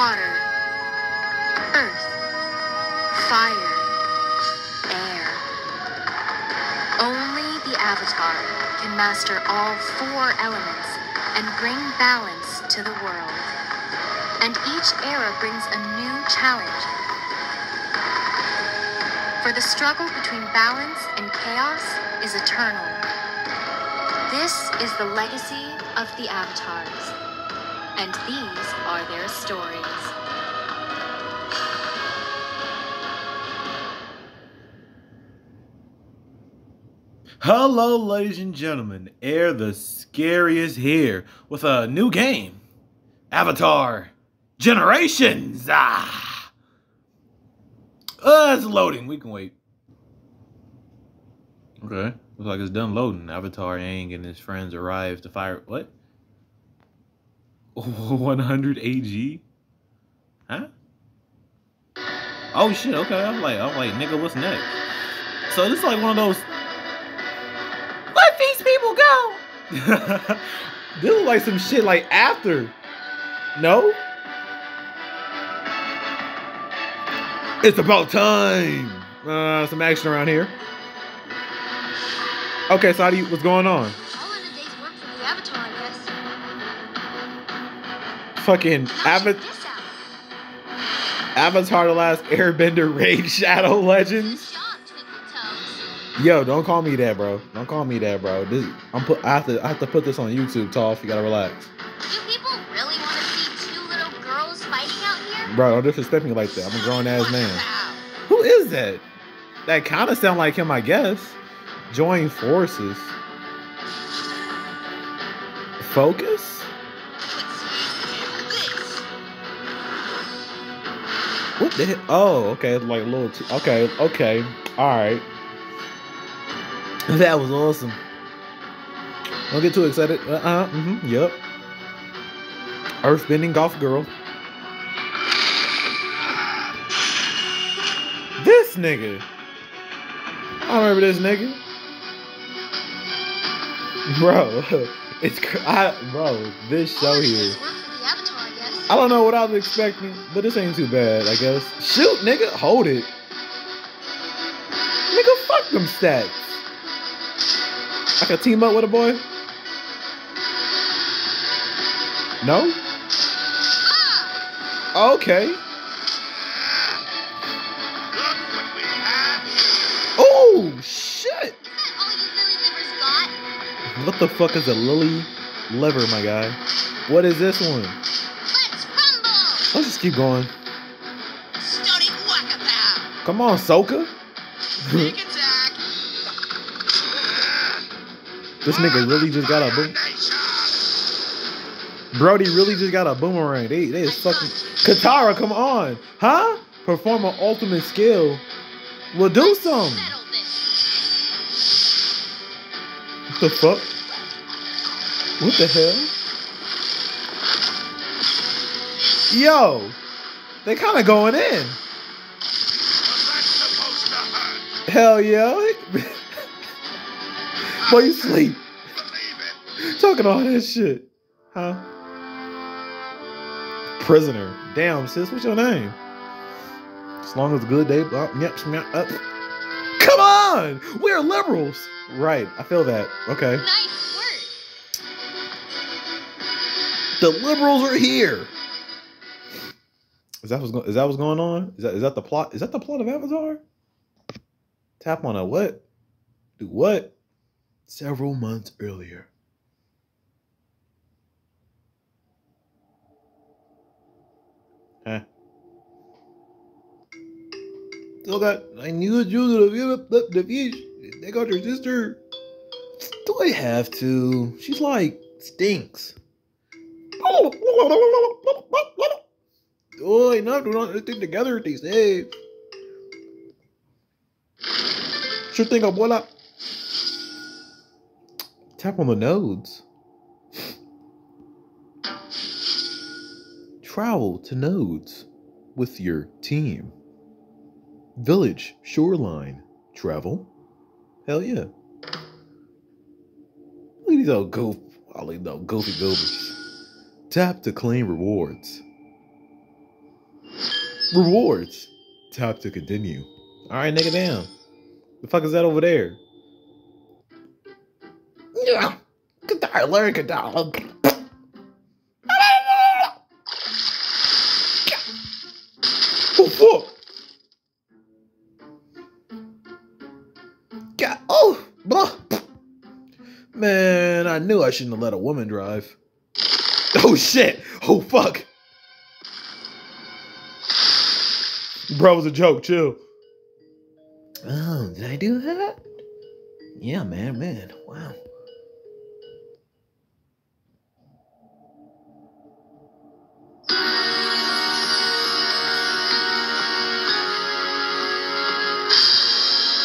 water, earth, fire, air. Only the Avatar can master all four elements and bring balance to the world. And each era brings a new challenge. For the struggle between balance and chaos is eternal. This is the legacy of the Avatars, and these are their stories. Hello, ladies and gentlemen. Air the scariest here with a new game Avatar Generations. Ah. Uh, it's loading. We can wait. Okay. Looks like it's done loading. Avatar Aang and his friends arrive to fire. What? 100 AG? Huh? Oh shit, okay. I'm like, I'm like, nigga, what's next? So this is like one of those let these people go. this is like some shit like after. No? It's about time. Uh, some action around here. Okay, so how do you, what's going on? Fucking Ava- Check this out. Avatar The Last Airbender Raid Shadow Legends. Sean Twinkle Toes. Yo, don't call me that, bro. Don't call me that, bro. This I'm put I have to I have to put this on YouTube, Toph. You gotta relax. Do people really want to see two little girls fighting out here? Bro, don't disrespect me like that. I'm a grown ass man. Who is that? That kind of sound like him, I guess. Join forces. Focus? What the hell? Oh, okay. Like a little. Okay, okay. All right. That was awesome. Don't get too excited. Uh uh. Mm-hmm. Yep. Earthbending golf girl. This nigga. I remember this nigga. Bro, it's I, bro. This show here. I don't know what I was expecting, but this ain't too bad, I guess. Shoot, nigga, hold it. Nigga, fuck them stats. I can team up with a boy? No? Okay. Oh, shit. What the fuck is a lily lever, my guy? What is this one? Let's just keep going. Come on, Sokka. This nigga really just got a boom. Brody really just got a boomerang. They they is fucking Katara. Come on, huh? Perform an ultimate skill. Well, do some. What the fuck? What the hell? Yo, they kind of going in. Hell yeah. Boy, you sleep. Talking all that shit. Huh? Prisoner. Damn, sis, what's your name? As long as it's good day. Uh, yep, yep, up. Come on! We're liberals. Right, I feel that. Okay. Nice work. The liberals are here. Is that what's is that what's going on? Is that is that the plot? Is that the plot of Avatar? Tap on a what? Do what? Several months earlier. Huh? Still got. I knew you the, the fish. They got your sister. Do I have to? She's like stinks. Oh, enough. Do not together. Stay safe. Sure thing, abuela. Tap on the nodes. Travel to nodes with your team. Village, shoreline, travel. Hell yeah. Look at these old goof, all these old goofy goofies. Tap to claim rewards. Rewards. Tap to continue. All right, nigga, damn. The fuck is that over there? Yeah. Guitar, learn guitar. Oh, fuck. God, oh, blah. Man, I knew I shouldn't have let a woman drive. Oh, shit. Oh, fuck. Bro, it was a joke. too. Oh, did I do that? Yeah, man, man. Wow.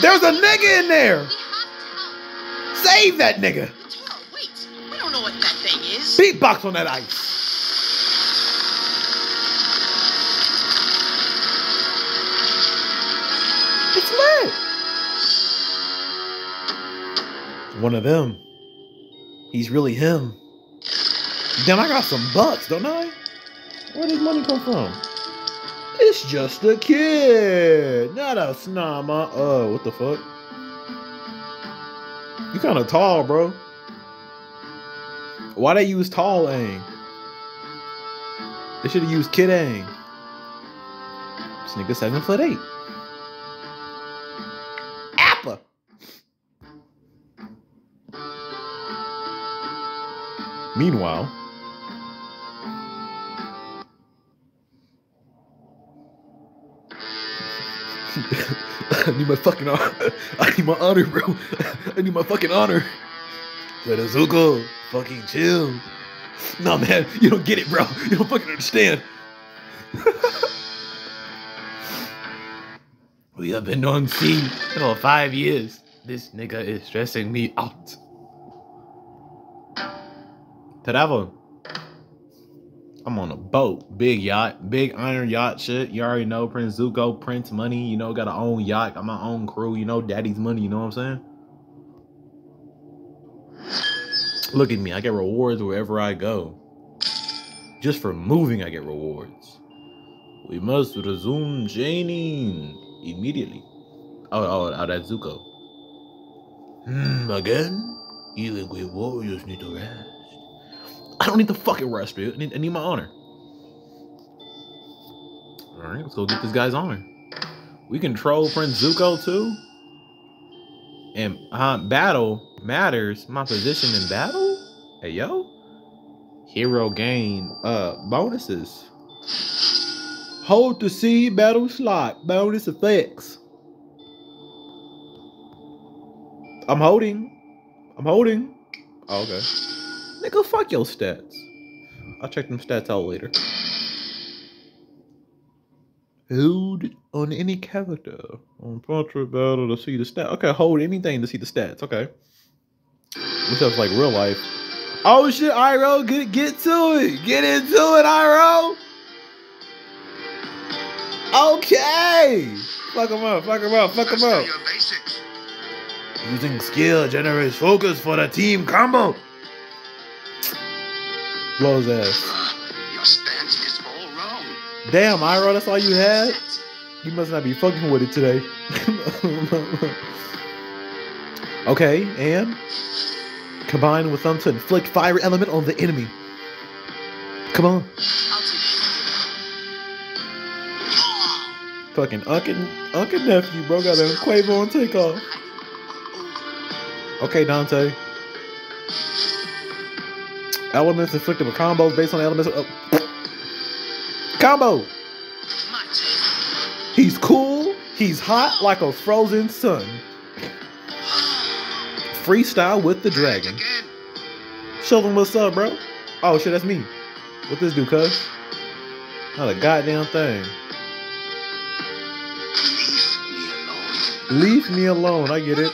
There's a nigga in there. We have to help. Save that nigga. Toro, wait. We don't know what that thing is. Beatbox on that ice. One of them. He's really him. Damn, I got some bucks, don't I? Where does money come from? It's just a kid, not a snama. Oh, what the fuck? You kind of tall, bro. Why they use tall Aang? They should have used Kid Aang. This nigga seven foot eight. Meanwhile, I need my fucking honor. I need my honor, bro. I need my fucking honor. Let Azuko fucking chill. No, man, you don't get it, bro. You don't fucking understand. we have been on sea for five years. This nigga is stressing me out. Travel. I'm on a boat, big yacht, big iron yacht shit. You already know Prince Zuko, Prince money. You know, got a own yacht, got my own crew. You know, daddy's money. You know what I'm saying? Look at me, I get rewards wherever I go. Just for moving, I get rewards. We must resume chaining immediately. Oh, oh, oh that's Zuko. Hmm, again? Even great warriors need to rest. I don't need the fucking rest, dude. I need, I need my honor. Alright, let's go get this guy's honor. We control Prince Zuko too. And uh, battle matters. My position in battle? Hey yo. Hero gain uh bonuses. Hold to see battle slot. Bonus effects. I'm holding. I'm holding. Oh, okay. Nigga, fuck your stats. I'll check them stats out later. Hold on any character on portrait battle to see the stat. Okay, hold anything to see the stats. Okay. This sounds like real life. Oh shit, Iroh, get get to it. Get into it, Iroh. Okay. Fuck him up, fuck him up, fuck him up. Using skill generates focus for the team combo. Blow his ass. Your stance is all wrong. Damn, Iroh, that's all you had? You must not be fucking with it today. okay, and combine with them to inflict fire element on the enemy. Come on. I'll take it. Fucking uncle, uncle nephew, bro, got a Quavo on takeoff. Okay, Dante. Elements inflicted with combos based on elements. Of, combo. He's cool. He's hot like a frozen sun. Freestyle with the dragon. Show them what's up, bro. Oh shit, that's me. What this do, cuz? Not a goddamn thing. Leave me alone. I get it.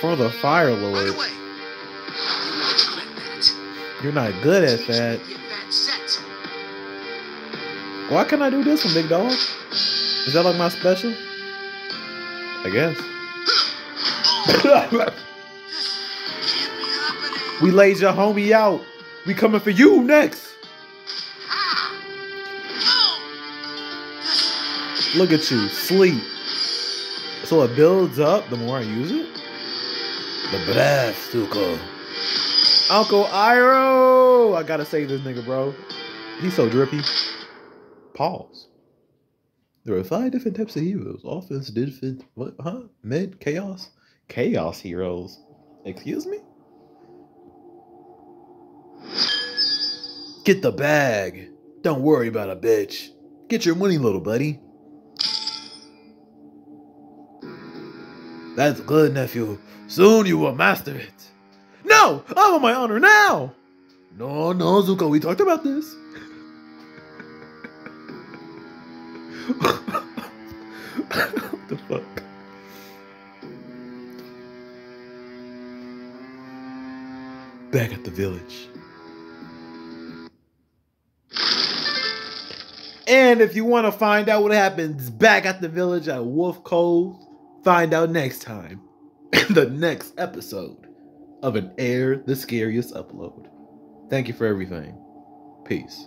For the Fire Lord. You're not good at that. Why can't I do this one, big dog? Is that like my special? I guess. We laid your homie out. We coming for you next. Look at you, sleep. So it builds up the more I use it? The breath, Zuko. Uncle Iroh! I gotta save this nigga, bro. He's so drippy. Pause. There are five different types of heroes. Offense, defense, what, huh? Mid, chaos? Chaos heroes. Excuse me? Get the bag. Don't worry about a bitch. Get your money, little buddy. That's good, nephew. Soon you will master it. No! I want my honor now! No, no, Zuko, we talked about this. what the fuck? Back at the village. And if you want to find out what happens back at the village at Wolf Cove, find out next time in the next episode of an Air the Scariest upload. Thank you for everything. Peace.